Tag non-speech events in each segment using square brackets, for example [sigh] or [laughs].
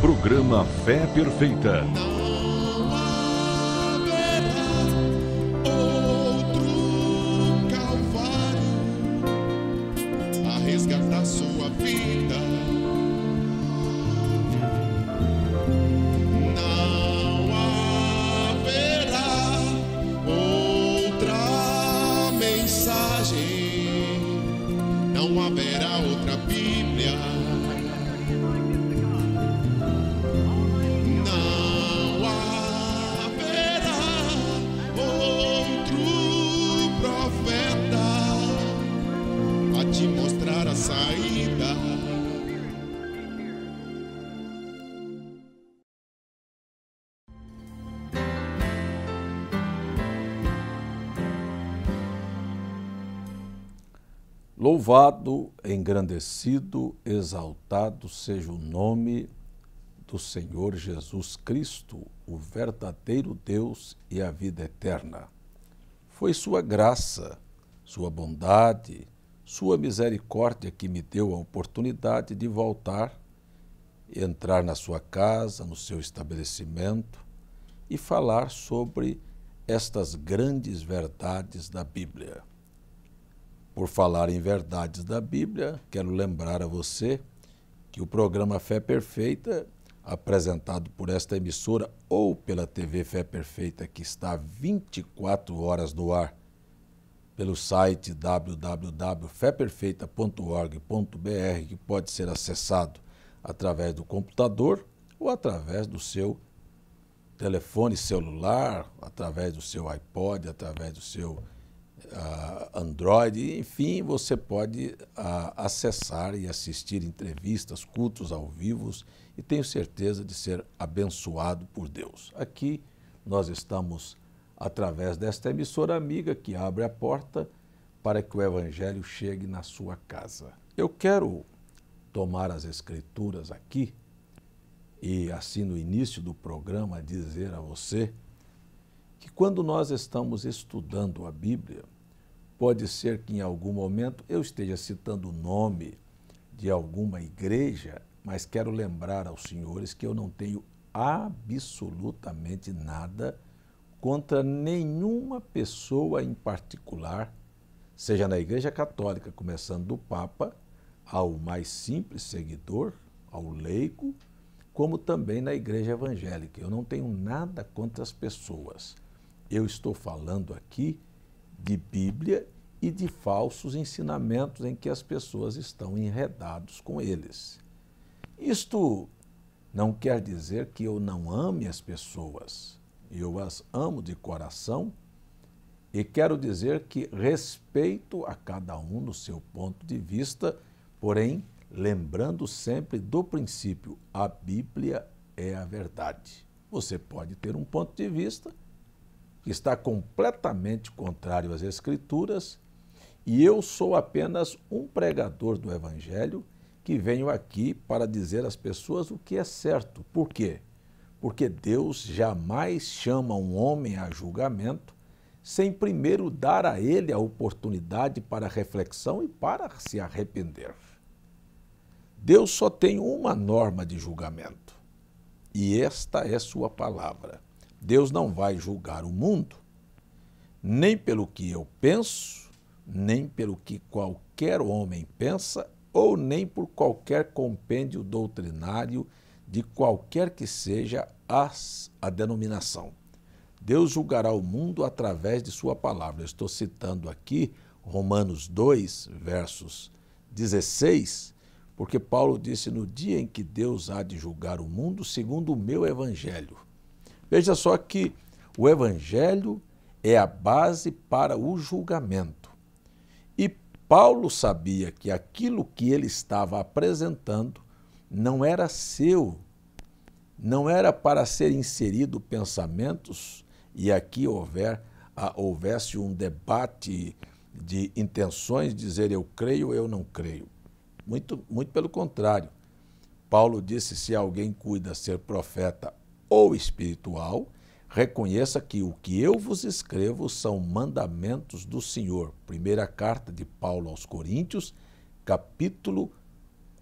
Programa Fé Perfeita. Louvado, engrandecido, exaltado seja o nome do Senhor Jesus Cristo, o verdadeiro Deus e a vida eterna. Foi Sua graça, Sua bondade, Sua misericórdia que me deu a oportunidade de voltar, entrar na sua casa, no seu estabelecimento e falar sobre estas grandes verdades da Bíblia. Por falar em verdades da Bíblia, quero lembrar a você que o programa Fé Perfeita, apresentado por esta emissora ou pela TV Fé Perfeita, que está 24 horas no ar, pelo site www.feperfeita.org.br, que pode ser acessado através do computador ou através do seu telefone celular, através do seu iPod, através do seu Android, enfim, você pode acessar e assistir entrevistas, cultos ao vivo e tenho certeza de ser abençoado por Deus. Aqui nós estamos através desta emissora amiga que abre a porta para que o Evangelho chegue na sua casa. Eu quero tomar as Escrituras aqui e, assim, no início do programa, dizer a você que quando nós estamos estudando a Bíblia, pode ser que em algum momento eu esteja citando o nome de alguma igreja, mas quero lembrar aos senhores que eu não tenho absolutamente nada contra nenhuma pessoa em particular, seja na Igreja Católica, começando do Papa, ao mais simples seguidor, ao leigo, como também na Igreja Evangélica. Eu não tenho nada contra as pessoas. Eu estou falando aqui de Bíblia e de falsos ensinamentos em que as pessoas estão enredados com eles. Isto não quer dizer que eu não ame as pessoas. Eu as amo de coração e quero dizer que respeito a cada um no seu ponto de vista, porém, lembrando sempre do princípio: a Bíblia é a verdade. Você pode ter um ponto de vista que está completamente contrário às Escrituras e eu sou apenas um pregador do Evangelho que venho aqui para dizer às pessoas o que é certo. Por quê? Porque Deus jamais chama um homem a julgamento sem primeiro dar a ele a oportunidade para reflexão e para se arrepender. Deus só tem uma norma de julgamento, e esta é Sua palavra. Deus não vai julgar o mundo, nem pelo que eu penso, nem pelo que qualquer homem pensa, ou nem por qualquer compêndio doutrinário de qualquer que seja as, a denominação. Deus julgará o mundo através de Sua palavra. Eu estou citando aqui Romanos 2, versos 16, porque Paulo disse: No dia em que Deus há de julgar o mundo, segundo o meu evangelho. Veja só que o evangelho é a base para o julgamento. E Paulo sabia que aquilo que ele estava apresentando não era seu, não era para ser inserido pensamentos e aqui houver, houvesse um debate de intenções, dizer eu creio ou eu não creio. Muito, muito pelo contrário. Paulo disse: se alguém cuida ser profeta ou espiritual, reconheça que o que eu vos escrevo são mandamentos do Senhor. Primeira carta de Paulo aos Coríntios, capítulo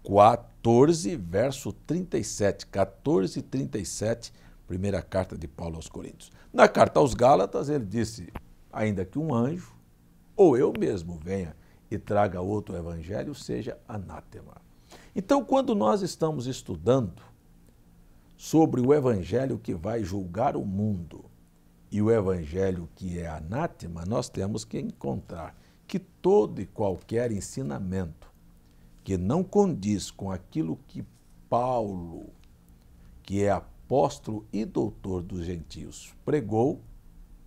4 14, verso 37. 14 e 37, primeira carta de Paulo aos Coríntios. Na carta aos Gálatas, ele disse: ainda que um anjo, ou eu mesmo venha e traga outro evangelho, seja anátema. Então, quando nós estamos estudando sobre o evangelho que vai julgar o mundo e o evangelho que é anátema, nós temos que encontrar que todo e qualquer ensinamento que não condiz com aquilo que Paulo, que é apóstolo e doutor dos gentios, pregou,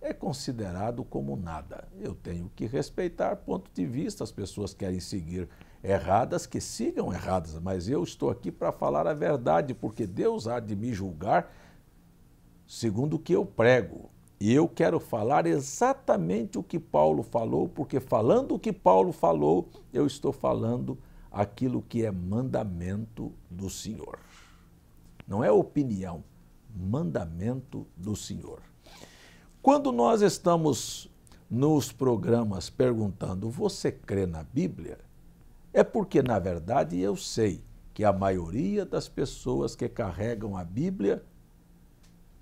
é considerado como nada. Eu tenho que respeitar ponto de vista, as pessoas querem seguir erradas, que sigam erradas, mas eu estou aqui para falar a verdade, porque Deus há de me julgar segundo o que eu prego. E eu quero falar exatamente o que Paulo falou, porque falando o que Paulo falou, eu estou falando aquilo que é mandamento do Senhor. Não é opinião, mandamento do Senhor. Quando nós estamos nos programas perguntando: você crê na Bíblia? É porque, na verdade, eu sei que a maioria das pessoas que carregam a Bíblia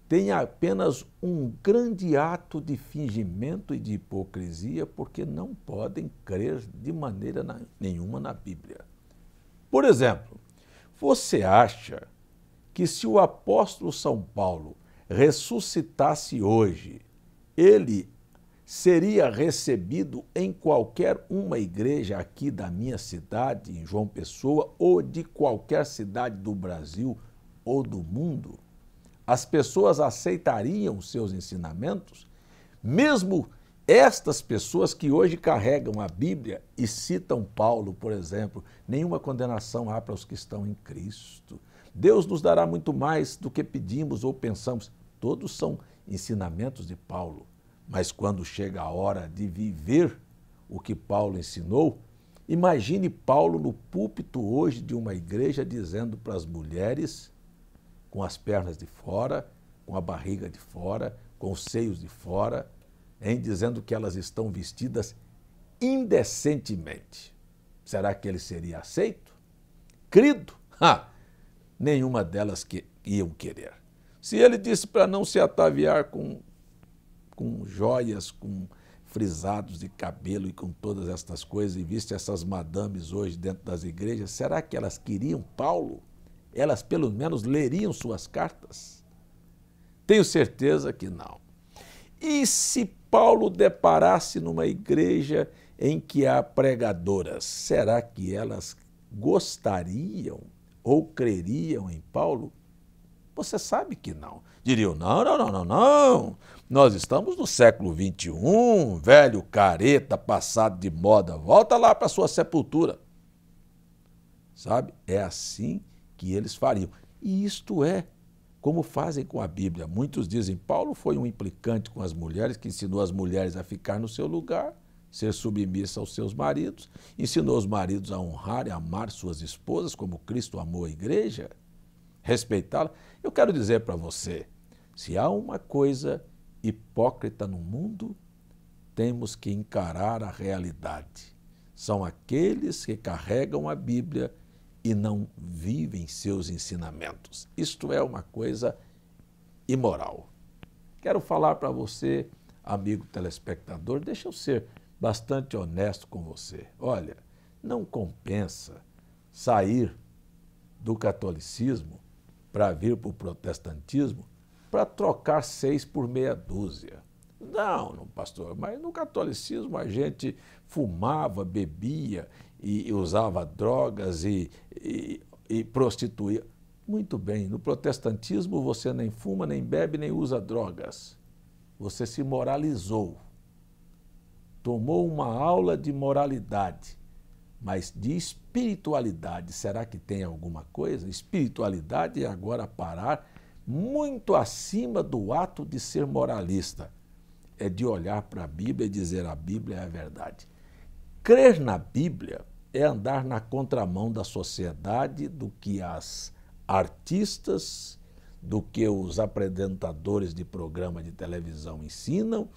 tem apenas um grande ato de fingimento e de hipocrisia, porque não podem crer de maneira nenhuma na Bíblia. Por exemplo, você acha que se o apóstolo São Paulo ressuscitasse hoje, ele seria recebido em qualquer uma igreja aqui da minha cidade, em João Pessoa, ou de qualquer cidade do Brasil ou do mundo? as pessoas aceitariam seus ensinamentos, mesmo estas pessoas que hoje carregam a Bíblia e citam Paulo, por exemplo, nenhuma condenação há para os que estão em Cristo. Deus nos dará muito mais do que pedimos ou pensamos. Todos são ensinamentos de Paulo. Mas quando chega a hora de viver o que Paulo ensinou, imagine Paulo no púlpito hoje de uma igreja dizendo para as mulheres com as pernas de fora, com a barriga de fora, com os seios de fora, em dizendo que elas estão vestidas indecentemente. Será que ele seria aceito? Crido? [laughs] Ha! Nenhuma delas que iam querer. Se ele disse para não se ataviar com, com joias, com frisados de cabelo e com todas estas coisas, e viste essas madames hoje dentro das igrejas, será que elas queriam Paulo? elas pelo menos leriam suas cartas? Tenho certeza que não. E se Paulo deparasse numa igreja em que há pregadoras, será que elas gostariam ou creriam em Paulo? Você sabe que não. Diriam: não, não, não, não, não. Nós estamos no século XXI, velho careta, passado de moda. Volta lá para sua sepultura. Sabe? É assim que eles fariam. E isto é como fazem com a Bíblia. Muitos dizem Paulo foi um implicante com as mulheres, que ensinou as mulheres a ficar no seu lugar, ser submissa aos seus maridos, ensinou os maridos a honrar e amar suas esposas como Cristo amou a igreja, respeitá-la. Eu quero dizer para você, se há uma coisa hipócrita no mundo, temos que encarar a realidade. São aqueles que carregam a Bíblia e não vivem seus ensinamentos. Isto é uma coisa imoral. Quero falar para você, amigo telespectador, deixa eu ser bastante honesto com você. Olha, não compensa sair do catolicismo para vir para o protestantismo para trocar seis por meia dúzia. Não, não, pastor, mas no catolicismo a gente fumava, bebia e, usava drogas e, e, e prostituía. Muito bem, no protestantismo você nem fuma, nem bebe, nem usa drogas. Você se moralizou. Tomou uma aula de moralidade, mas de espiritualidade. Será que tem alguma coisa? Espiritualidade é agora parar muito acima do ato de ser moralista. É de olhar para a Bíblia e dizer a Bíblia é a verdade. Crer na Bíblia é andar na contramão da sociedade, do que as artistas, do que os apresentadores de programa de televisão ensinam,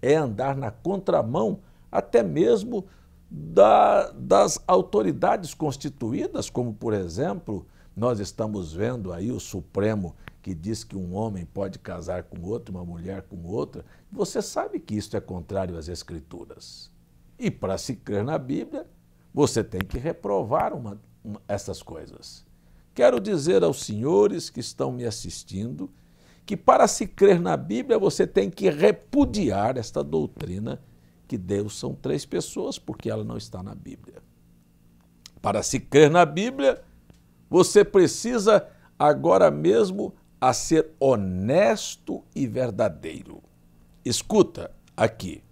é andar na contramão até mesmo da, das autoridades constituídas, como, por exemplo, nós estamos vendo aí o Supremo que diz que um homem pode casar com outro, uma mulher com outra. Você sabe que isso é contrário às Escrituras. E para se crer na Bíblia, você tem que reprovar uma, uma, essas coisas. Quero dizer aos senhores que estão me assistindo que para se crer na Bíblia você tem que repudiar esta doutrina que Deus são três pessoas, porque ela não está na Bíblia. Para se crer na Bíblia, você precisa agora mesmo a ser honesto e verdadeiro. Escuta aqui.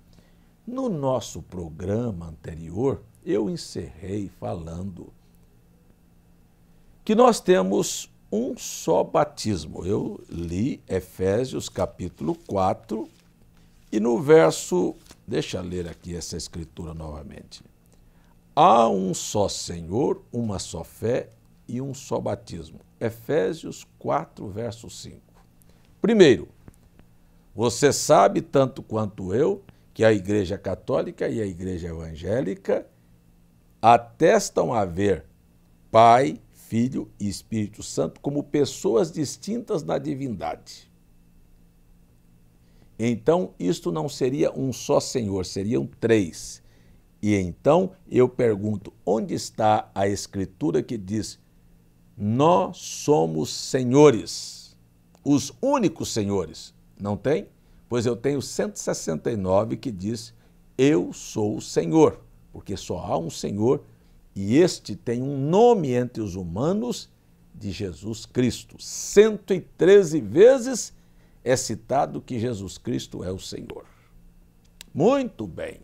No nosso programa anterior, eu encerrei falando que nós temos um só batismo. Eu li Efésios capítulo 4 e no verso, deixa eu ler aqui essa escritura novamente. Há um só Senhor, uma só fé e um só batismo. Efésios 4, verso 5. Primeiro, você sabe tanto quanto eu que a Igreja Católica e a Igreja Evangélica atestam haver Pai, Filho e Espírito Santo como pessoas distintas na divindade. Então, isto não seria um só Senhor, seriam três. E então eu pergunto: onde está a Escritura que diz: Nós somos senhores, os únicos senhores? Não tem? Pois eu tenho 169 que diz: Eu sou o Senhor, porque só há um Senhor e este tem um nome entre os humanos de Jesus Cristo. 113 vezes é citado que Jesus Cristo é o Senhor. Muito bem,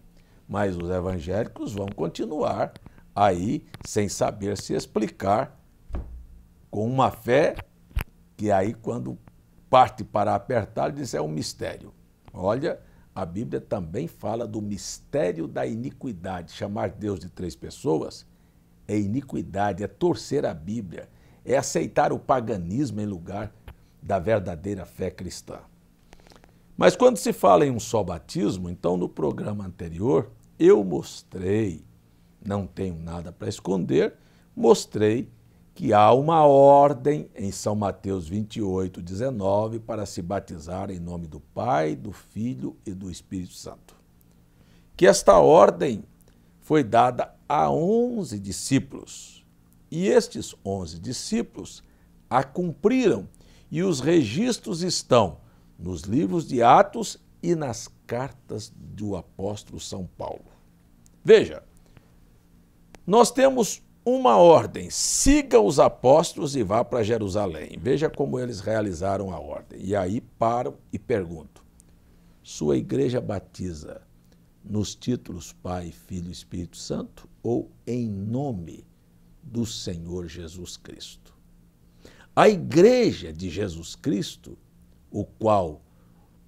mas os evangélicos vão continuar aí sem saber se explicar com uma fé que aí quando parte para apertar diz é um mistério. Olha, a Bíblia também fala do mistério da iniquidade. Chamar Deus de três pessoas é iniquidade, é torcer a Bíblia, é aceitar o paganismo em lugar da verdadeira fé cristã. Mas quando se fala em um só batismo, então no programa anterior eu mostrei, não tenho nada para esconder, mostrei que há uma ordem em São Mateus 28, 19 para se batizar em nome do Pai, do Filho e do Espírito Santo. Que esta ordem foi dada a 11 discípulos. E estes 11 discípulos a cumpriram e os registros estão nos livros de Atos e nas cartas do apóstolo São Paulo. Veja, nós temos uma ordem: siga os apóstolos e vá para Jerusalém. Veja como eles realizaram a ordem. E aí param e perguntam: sua igreja batiza nos títulos Pai, Filho e Espírito Santo ou em nome do Senhor Jesus Cristo? A igreja de Jesus Cristo, o qual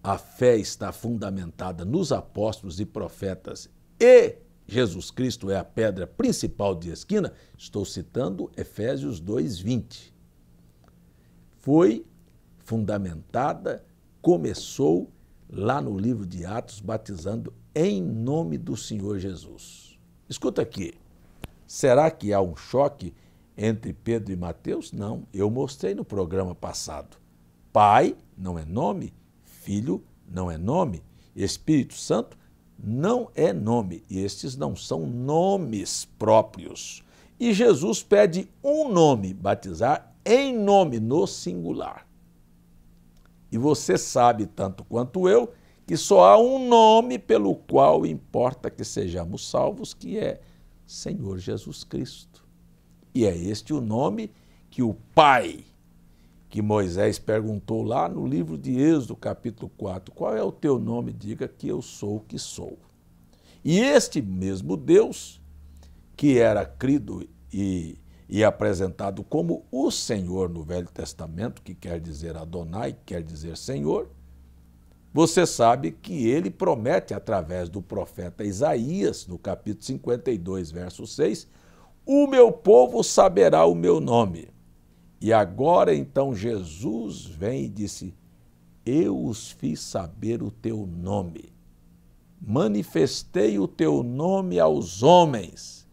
a fé está fundamentada nos apóstolos e profetas e Jesus Cristo é a pedra principal de esquina, estou citando Efésios 2:20. Foi fundamentada, começou lá no livro de Atos batizando em nome do Senhor Jesus. Escuta aqui. Será que há um choque entre Pedro e Mateus? Não, eu mostrei no programa passado. Pai não é nome, Filho não é nome, Espírito Santo não é nome, e estes não são nomes próprios. E Jesus pede um nome, batizar em nome, no singular. E você sabe, tanto quanto eu, que só há um nome pelo qual importa que sejamos salvos, que é Senhor Jesus Cristo. E é este o nome que o Pai, que Moisés perguntou lá no livro de Êxodo, capítulo 4, qual é o teu nome? Diga que eu sou o que sou. E este mesmo Deus, que era crido e, e apresentado como o Senhor no Velho Testamento, que quer dizer Adonai, quer dizer Senhor, você sabe que ele promete através do profeta Isaías, no capítulo 52, verso 6, o meu povo saberá o meu nome. E agora então Jesus vem e disse: Eu os fiz saber o teu nome. manifestei o teu nome aos homens,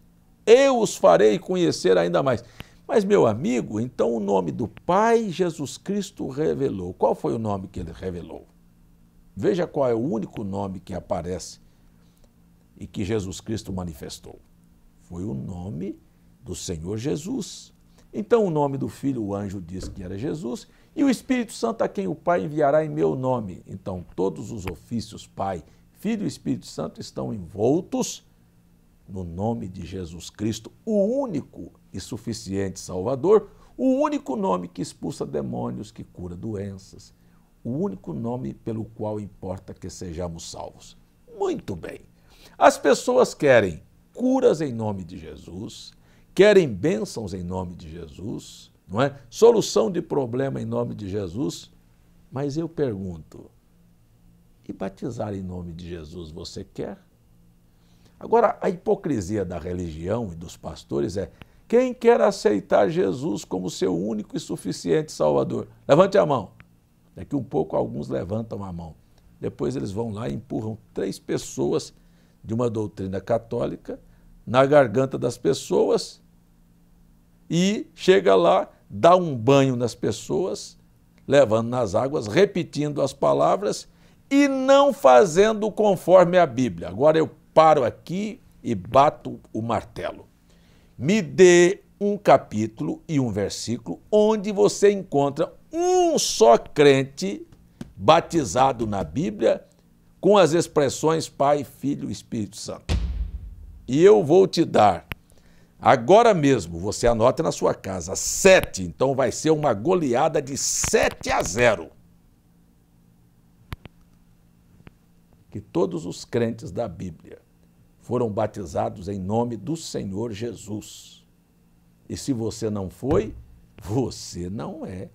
eu os farei conhecer ainda mais. Mas, meu amigo, então o nome do Pai Jesus Cristo revelou. Qual foi o nome que ele revelou? Veja qual é o único nome que aparece e que Jesus Cristo manifestou. Foi o nome do Senhor Jesus. Então, o nome do Filho, o anjo disse que era Jesus, e o Espírito Santo a quem o Pai enviará em meu nome. Então, todos os ofícios Pai, Filho e Espírito Santo estão envoltos no nome de Jesus Cristo, o único e suficiente Salvador, o único nome que expulsa demônios, que cura doenças, o único nome pelo qual importa que sejamos salvos. Muito bem. As pessoas querem curas em nome de Jesus, querem bênçãos em nome de Jesus, não é? Solução de problema em nome de Jesus. Mas eu pergunto, e batizar em nome de Jesus você quer? Agora, a hipocrisia da religião e dos pastores é: quem quer aceitar Jesus como seu único e suficiente Salvador? Levante a mão. Daqui um pouco alguns levantam a mão. Depois eles vão lá e empurram três pessoas de uma doutrina católica na garganta das pessoas e chega lá, dá um banho nas pessoas, levando nas águas, repetindo as palavras e não fazendo conforme a Bíblia. Agora eu paro aqui e bato o martelo. Me dê um capítulo e um versículo onde você encontra um só crente batizado na Bíblia com as expressões Pai, Filho e Espírito Santo. E eu vou te dar, agora mesmo, você anota na sua casa, sete, então vai ser uma goleada de sete a zero. Que todos os crentes da Bíblia foram batizados em nome do Senhor Jesus. E se você não foi, você não é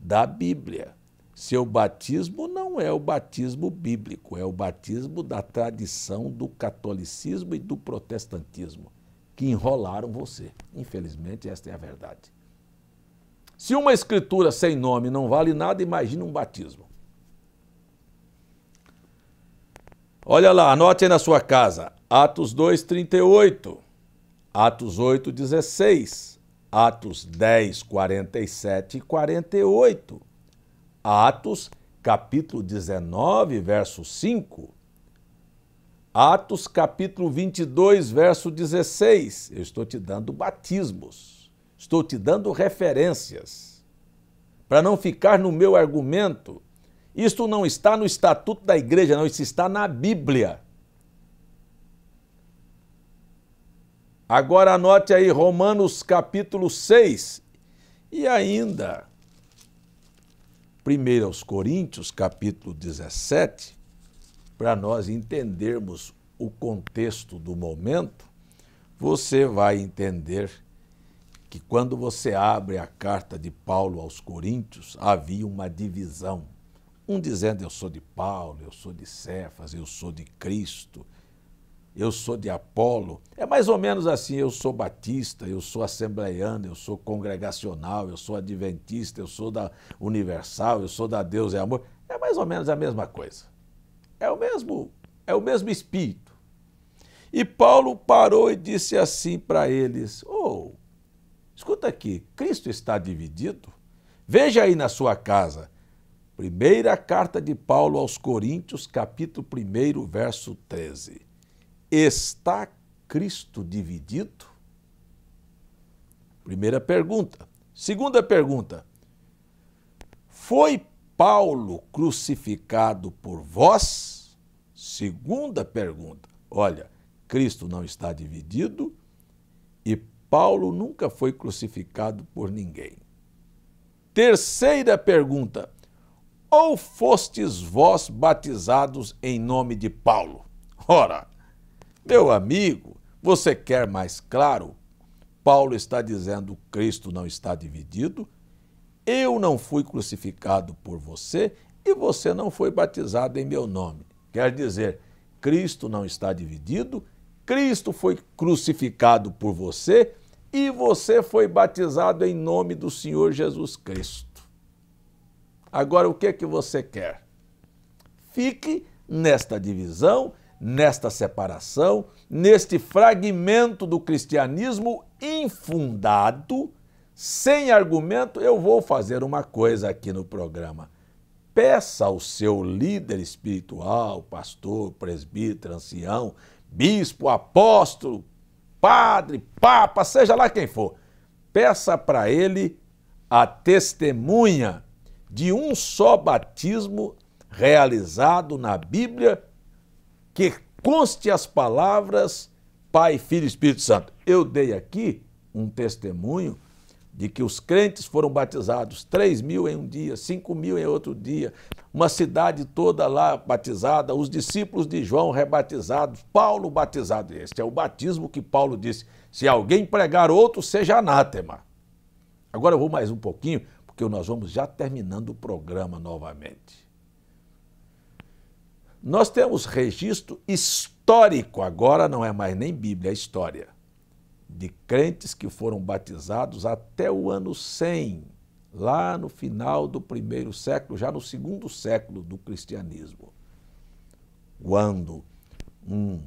da Bíblia. Seu batismo não é o batismo bíblico, é o batismo da tradição do catolicismo e do protestantismo, que enrolaram você. Infelizmente, esta é a verdade. Se uma escritura sem nome não vale nada, imagine um batismo. Olha lá, anote aí na sua casa. Atos 2, 38. Atos 8, 16. Atos 10, 47 e 48. Atos, capítulo 19, verso 5. Atos, capítulo 22, verso 16. Eu estou te dando batismos. Estou te dando referências. Para não ficar no meu argumento isto não está no estatuto da igreja, não, isso está na Bíblia. Agora anote aí Romanos capítulo 6 e ainda 1 aos Coríntios capítulo 17, para nós entendermos o contexto do momento, você vai entender que quando você abre a carta de Paulo aos Coríntios, havia uma divisão um dizendo eu sou de Paulo, eu sou de Cefas, eu sou de Cristo, eu sou de Apolo. É mais ou menos assim, eu sou batista, eu sou assembleiano, eu sou congregacional, eu sou adventista, eu sou da Universal, eu sou da Deus e Amor. É mais ou menos a mesma coisa. É o mesmo, é o mesmo espírito. E Paulo parou e disse assim para eles: "Oh, escuta aqui, Cristo está dividido? Veja aí na sua casa, Primeira carta de Paulo aos Coríntios, capítulo 1, verso 13. Está Cristo dividido? Primeira pergunta. Segunda pergunta. Foi Paulo crucificado por vós? Segunda pergunta. Olha, Cristo não está dividido e Paulo nunca foi crucificado por ninguém. Terceira pergunta ou fostes vós batizados em nome de Paulo? Ora, meu amigo, você quer mais claro? Paulo está dizendo: Cristo não está dividido, eu não fui crucificado por você e você não foi batizado em meu nome. Quer dizer, Cristo não está dividido, Cristo foi crucificado por você e você foi batizado em nome do Senhor Jesus Cristo. Agora, o que é que você quer? Fique nesta divisão, nesta separação, neste fragmento do cristianismo infundado, sem argumento, eu vou fazer uma coisa aqui no programa. Peça ao seu líder espiritual, pastor, presbítero, ancião, bispo, apóstolo, padre, papa, seja lá quem for, peça para ele a testemunha de um só batismo realizado na Bíblia que conste as palavras Pai, Filho e Espírito Santo. Eu dei aqui um testemunho de que os crentes foram batizados, 3 mil em um dia, 5 mil em outro dia, uma cidade toda lá batizada, os discípulos de João rebatizados, Paulo batizado. Este é o batismo que Paulo disse: se alguém pregar outro, seja anátema. Agora eu vou mais um pouquinho, porque nós vamos já terminando o programa novamente. Nós temos registro histórico, agora não é mais nem Bíblia, é história de crentes que foram batizados até o ano 100, lá no final do primeiro século, já no segundo século do cristianismo. Quando um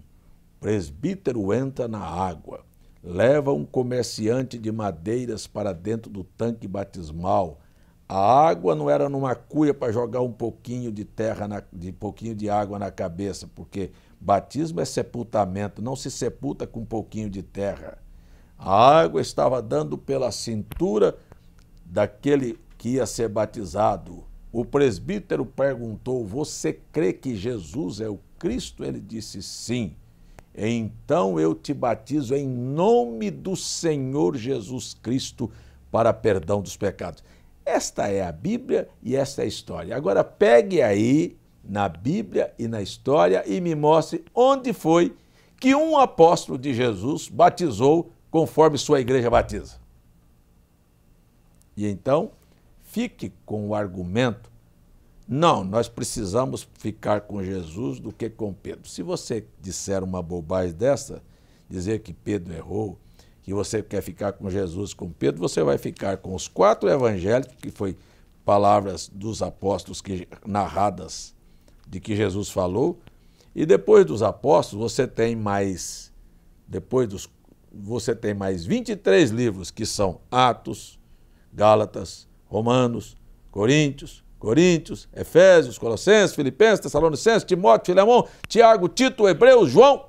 presbítero entra na água, leva um comerciante de madeiras para dentro do tanque batismal. A água não era numa cuia para jogar um pouquinho de terra, na, de pouquinho de água na cabeça, porque batismo é sepultamento, não se sepulta com um pouquinho de terra. A água estava dando pela cintura daquele que ia ser batizado. O presbítero perguntou: Você crê que Jesus é o Cristo? Ele disse: Sim. Então eu te batizo em nome do Senhor Jesus Cristo para perdão dos pecados. Esta é a Bíblia e esta é a história. Agora pegue aí na Bíblia e na história e me mostre onde foi que um apóstolo de Jesus batizou conforme sua igreja batiza. E então, fique com o argumento: não, nós precisamos ficar com Jesus do que com Pedro. Se você disser uma bobagem dessa, dizer que Pedro errou, que você quer ficar com Jesus com Pedro, você vai ficar com os quatro evangelhos, que foi palavras dos apóstolos que, narradas de que Jesus falou, e depois dos apóstolos você tem mais, depois dos você tem mais 23 livros que são Atos, Gálatas, Romanos, Coríntios, Coríntios, Efésios, Colossenses, Filipenses, Tessalonicenses, Timóteo, Filemão, Tiago, Tito, Hebreus, João.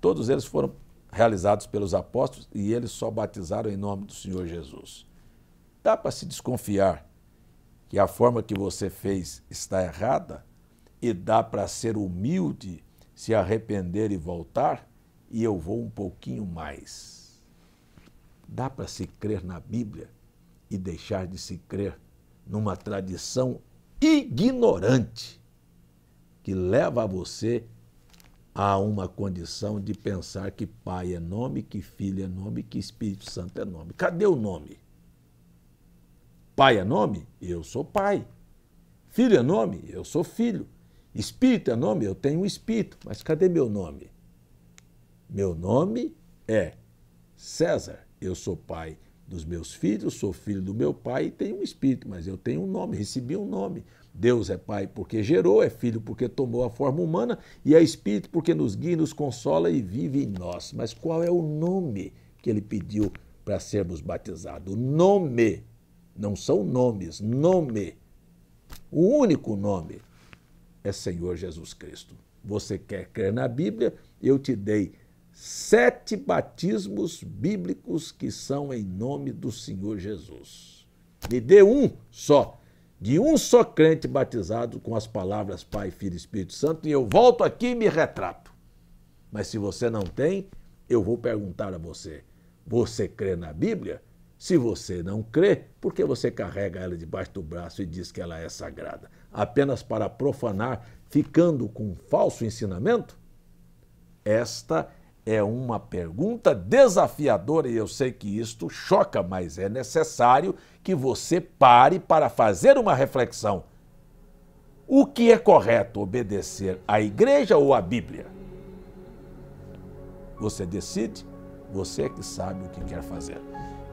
Todos eles foram realizados pelos apóstolos e eles só batizaram em nome do Senhor Jesus. Dá para se desconfiar que a forma que você fez está errada e dá para ser humilde, se arrepender e voltar? E eu vou um pouquinho mais. Dá para se crer na Bíblia e deixar de se crer numa tradição ignorante que leva você a uma condição de pensar que Pai é nome, que Filho é nome, que Espírito Santo é nome. Cadê o nome? Pai é nome? Eu sou pai. Filho é nome? Eu sou filho. Espírito é nome? Eu tenho um espírito. Mas cadê meu nome? Meu nome é César. Eu sou pai dos meus filhos, sou filho do meu pai e tenho um espírito, mas eu tenho um nome, recebi um nome. Deus é pai porque gerou, é filho porque tomou a forma humana e é espírito porque nos guia, nos consola e vive em nós. Mas qual é o nome que ele pediu para sermos batizados? Nome. Não são nomes, nome. O único nome é Senhor Jesus Cristo. Você quer crer na Bíblia? Eu te dei sete batismos bíblicos que são em nome do Senhor Jesus. Me dê um só, de um só crente batizado com as palavras Pai, Filho e Espírito Santo, e eu volto aqui e me retrato. Mas se você não tem, eu vou perguntar a você: você crê na Bíblia? Se você não crê, por que você carrega ela debaixo do braço e diz que ela é sagrada? Apenas para profanar, ficando com um falso ensinamento? Esta é é uma pergunta desafiadora e eu sei que isto choca, mas é necessário que você pare para fazer uma reflexão. O que é correto, obedecer à igreja ou à Bíblia? Você decide, você é que sabe o que quer fazer.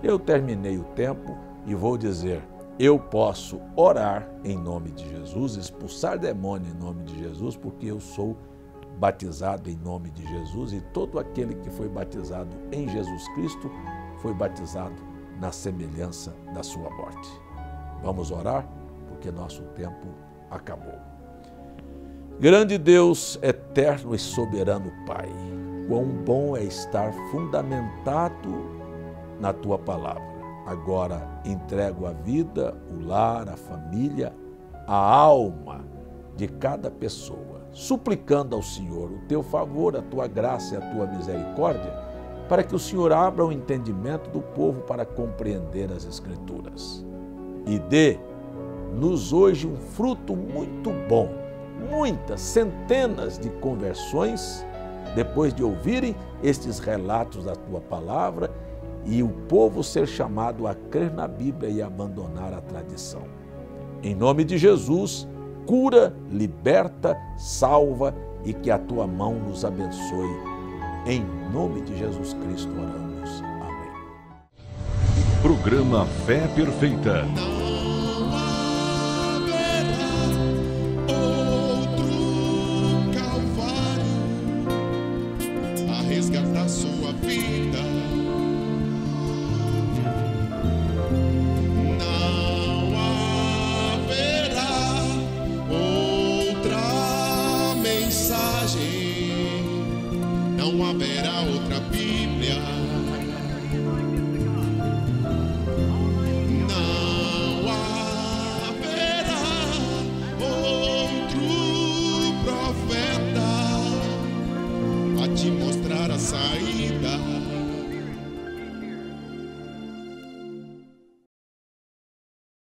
Eu terminei o tempo e vou dizer: eu posso orar em nome de Jesus, expulsar demônio em nome de Jesus, porque eu sou batizado em nome de Jesus e todo aquele que foi batizado em Jesus Cristo foi batizado na semelhança da sua morte. Vamos orar, porque nosso tempo acabou. Grande Deus, eterno e soberano Pai, quão bom é estar fundamentado na tua palavra. Agora entrego a vida, o lar, a família, a alma de cada pessoa, suplicando ao Senhor o teu favor, a tua graça e a tua misericórdia, para que o Senhor abra o entendimento do povo para compreender as Escrituras. E dê-nos hoje um fruto muito bom, muitas, centenas de conversões, depois de ouvirem estes relatos da tua palavra e o povo ser chamado a crer na Bíblia e abandonar a tradição. Em nome de Jesus, cura, liberta, salva e que a tua mão nos abençoe. Em nome de Jesus Cristo oramos. Amém. Programa Fé Perfeita.